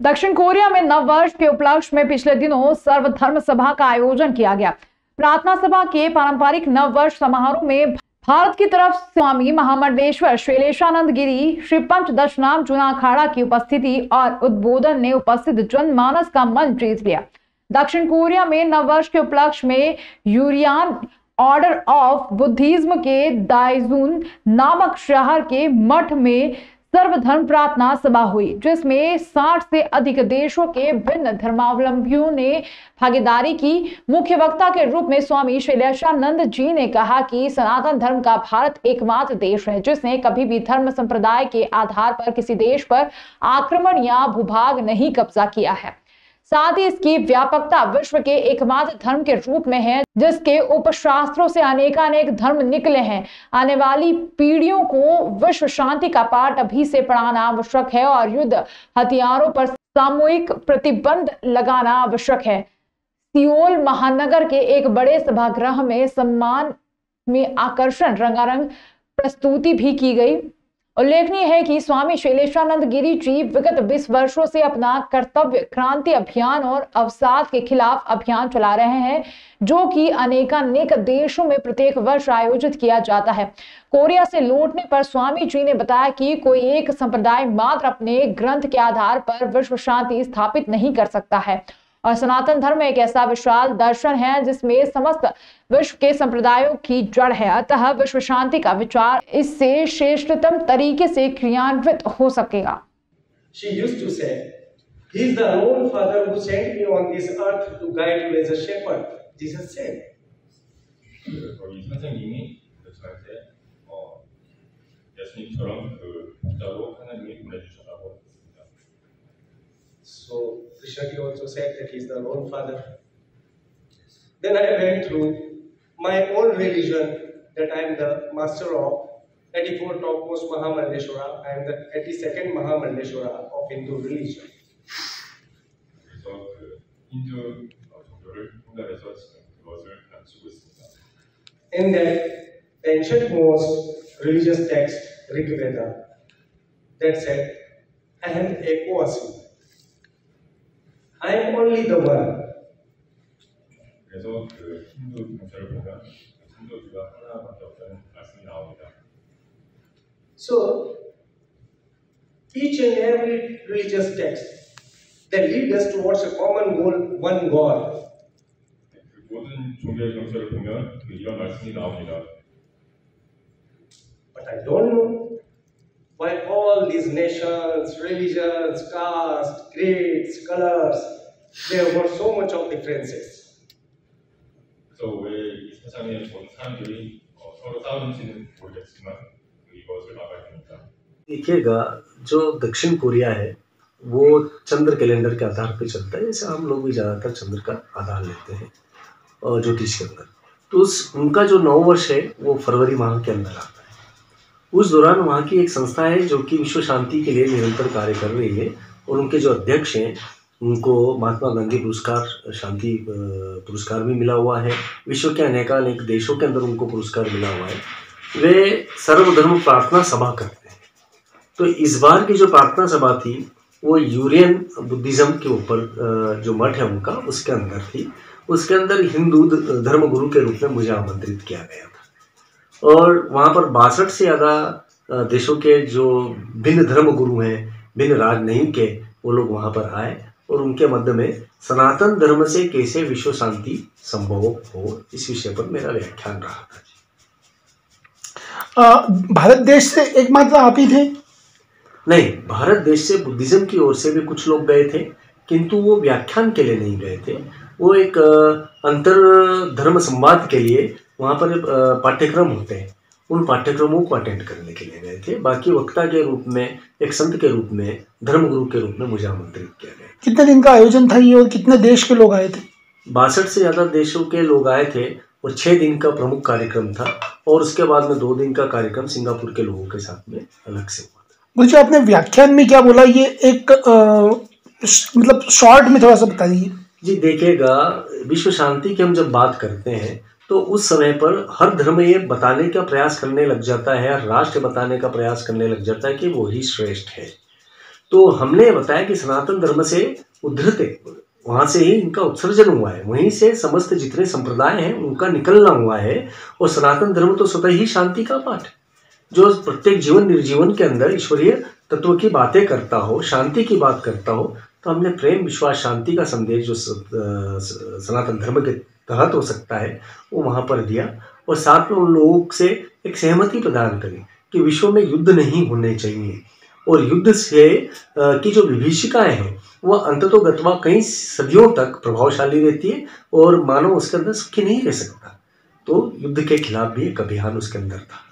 दक्षिण कोरिया में नव वर्ष के उपलक्ष्य में पिछले दिनों सर्वधर्म सभा का आयोजन किया गया। प्रार्थना सभा के पारंपरिक नव वर्ष समारोह में भारत की तरफ़ स्वामी महामंडलेश्वर शैलेशानंद गिरी, श्री पंच दशनाम चुना अखाड़ा की उपस्थिति और उद्बोधन ने उपस्थित जनमानस का मन जीत लिया। दक्षिण कोरिया में नववर्ष के उपलक्ष्य में यूरियान ऑर्डर ऑफ़ बुद्धिज्म के दाइजून नामक शहर के मठ में सर्वधर्म प्रार्थना सभा हुई, जिसमें 60 से अधिक देशों के भिन्न धर्मावलंबियों ने भागीदारी की। मुख्य वक्ता के रूप में स्वामी शैलेशानंद जी ने कहा कि सनातन धर्म का भारत एकमात्र देश है, जिसने कभी भी धर्म संप्रदाय के आधार पर किसी देश पर आक्रमण या भूभाग नहीं कब्जा किया है। साथ ही इसकी व्यापकता विश्व के एकमात्र धर्म के रूप में है, जिसके उपशास्त्रों से अनेकानेक धर्म निकले हैं। आने वाली पीढ़ियों को विश्व शांति का पाठ अभी से पढ़ाना आवश्यक है और युद्ध हथियारों पर सामूहिक प्रतिबंध लगाना आवश्यक है। सियोल महानगर के एक बड़े सभागृह में सम्मान में आकर्षण, रंगारंग प्रस्तुति भी की गई। उल्लेखनीय है कि स्वामी शैलेशानंद गिरी जी विगत 20 वर्षों से अपना कर्तव्य क्रांति अभियान और अवसाद के खिलाफ अभियान चला रहे हैं, जो कि अनेकानेक देशों में प्रत्येक वर्ष आयोजित किया जाता है। कोरिया से लौटने पर स्वामी जी ने बताया कि कोई एक संप्रदाय मात्र अपने ग्रंथ के आधार पर विश्व शांति स्थापित नहीं कर सकता है। और सनातन धर्म एक ऐसा विशाल दर्शन है जिसमें समस्त विश्व के संप्रदायों की जड़ है अतः विश्व शांति का विचार इससे श्रेष्ठतम तरीके से क्रियान्वित हो सकेगा She used to say, He is the alone Father who sent me on this earth to guide you as a shepherd. Jesus said. 거기 선생님이 저한테 어, 예수님처럼 그 목자로 하나님이 보내주셨다고 So Krishna also said that he is the alone Father. Then I went through my own religion that I am the master of 84 topmost Mahamandeshwara. I am the 82nd Mahamandeshwara of Hindu religion. 그래서 그 힌두 어, 종교를 통달해서 지금 그것을 감추고 있습니다. In that ancient most religious text, Rig Veda, that said, I am Ekosmi. I am only the one. 그래서 그 힌두 종교를 보면 신도주가 하나밖에 없다는 말씀이 나옵니다. So, each and every religious text that lead us towards a common goal, one God. 그 모든 종교의 경서를 보면 그 이런 말씀이 나옵니다. But I don't know why all these nations, religions, caste, creeds, colors, there were so much of differences. 그래서 왜 이 세상의 모든 사람들이 어, 서로 싸우는지는 모르겠지만 그 이것을 막아야 됩니다. देखिएगा जो दक्षिण Korea है वो चंद्र calendar के आधार पर चलता है जैसे हम लोग भी ज़्यादातर चंद्र का आधार लेते हैं और ज्योतिष के अंदर तो उस उनका जो नौ वर्ष है वो फरवरी माह के अंदर आता है है उस दौरान वहाँ की एक संस्था है जो कि विश्व शांति के लिए निरंतर कार्य कर रही है और उनके जो अध्यक्ष हैं, उनको महात्मा गांधी पुरस्कार, शांति पुरस्कार भी मिला हुआ है। विश्व के अनेकानेक देशों के अंदर उनको पुरस्कार मिला हुआ है। वे सर्वधर्म प्रार्थना सभा करते हैं। तो इस बार की जो प्रार्थना सभा थी, वो यूरियन बुद्धिज्म के ऊपर जो मठ है उनका, उसके अंदर थी। उसके अंदर हिंदू ध- धर्म गुरु के रूप में मुझे आमंत्रित किया गया था। और वहाँ पर बासठ से ज़्यादा देशों के जो भिन्न धर्म गुरु हैं भिन्न राजनयिक के वो लोग वहाँ पर आए और उनके मध्य में सनातन धर्म से कैसे विश्व शांति संभव हो इस विषय पर मेरा व्याख्यान रहा था अ, भारत देश से एकमात्र आप ही थे? नहीं भारत देश से बुद्धिज्म की ओर से भी कुछ लोग गए थे किंतु वो व्याख्यान के लिए नहीं गए थे। वो एक अंतर धर्म संवाद के लिए वहाँ पर पाठ्यक्रम होते हैं। उन पाठ्यक्रमों को अटेंड करने के लिए गए थे। बाकी वक्ता के रूप में एक संत के रूप में धर्मगुरु के रूप में मुझे आमंत्रित किया गया। कितने दिन का आयोजन था ये और कितने देश के लोग आए थे? बासठ से ज़्यादा देशों के लोग आए थे और छः दिन का प्रमुख कार्यक्रम था और उसके बाद में दो दिन का कार्यक्रम सिंगापुर के लोगों के साथ में अलग से हुआ था। मुझे आपने व्याख्यान में क्या बोला? ये एक श- मतलब शॉर्ट में थोड़ा सा बताइए। जी देखिएगा विश्व शांति की हम जब बात करते हैं तो उस समय पर हर धर्म ये बताने का प्रयास करने लग जाता है, राष्ट्र बताने का प्रयास करने लग जाता है कि वो ही श्रेष्ठ है। तो हमने बताया कि सनातन धर्म से उद्धृत वहाँ से ही इनका उत्सर्जन हुआ है, वहीं से समस्त जितने संप्रदाय हैं, उनका निकलना हुआ है, और सनातन धर्म तो स्वतः ही शांति का पाठ जो प्रत्येक जीवन निर्जीवन के अंदर ईश्वरीय तत्व की बातें करता हो, शांति की बात करता हो तो हमने प्रेम, विश्वास, शांति का संदेश जो सनातन धर्म के तहत हो सकता है, वो वहाँ पर दिया। और साथ में उन लोगों से एक सहमति प्रदान करी कि विश्व में युद्ध नहीं होने चाहिए। और युद्ध से की जो विभीषिकाएँ हैं, वह अंततो गतवा कई सदियों तक प्रभावशाली रहती है और मानव उसके अंदर सुखी नहीं रह सकता। तो युद्ध के खिलाफ भी एक अभियान उसके अंदर था।